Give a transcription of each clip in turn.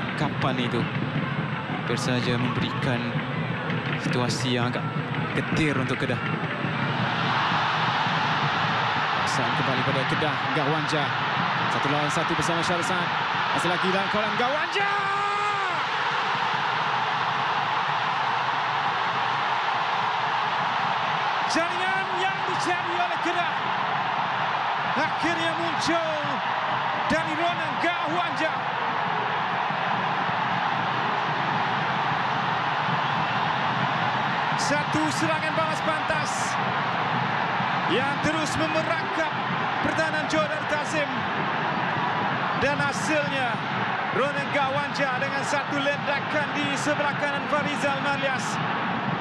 tangkapan itu hampir saja memberikan situasi yang agak getir untuk Kedah. Pasang kembali pada Kedah, Gawanja. Satu lawan satu bersama Syarsan. Masih lagi dalam kolam Gawanja. Jaringan yang dicari oleh Kedah akhirnya muncul dari Ronan Gawanja. Satu serangan balas pantas yang terus memerangkap pertahanan Jordan Tazim. Dan hasilnya Ronan Gawanja dengan satu ledakan di sebelah kanan Farizal Malias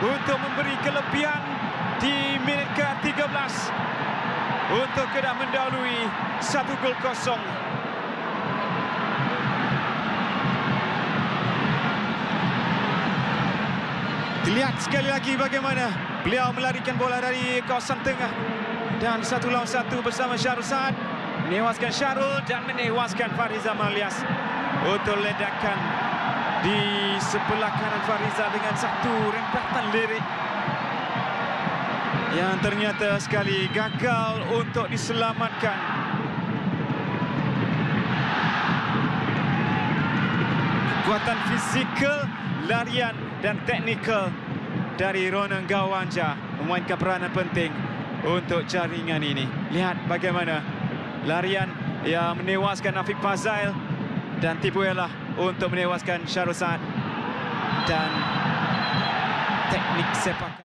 untuk memberi kelebihan di minit ke-13 untuk Kedah mendahului satu gol kosong. Lihat sekali lagi bagaimana beliau melarikan bola dari kawasan tengah. Dan satu lawan satu bersama Syarul Saad. Menewaskan Syarul dan menewaskan Fariza Malias. Untuk ledakan di sebelah kanan Fariza dengan satu rempatan lirik. Yang ternyata sekali gagal untuk diselamatkan. Kekuatan fizikal, larian dan teknikal dari Ronan Gawanja memainkan peranan penting untuk jaringan ini. Lihat bagaimana larian yang menewaskan Afiq Fazail dan tipu untuk menewaskan Syarul Saad dan teknik sepak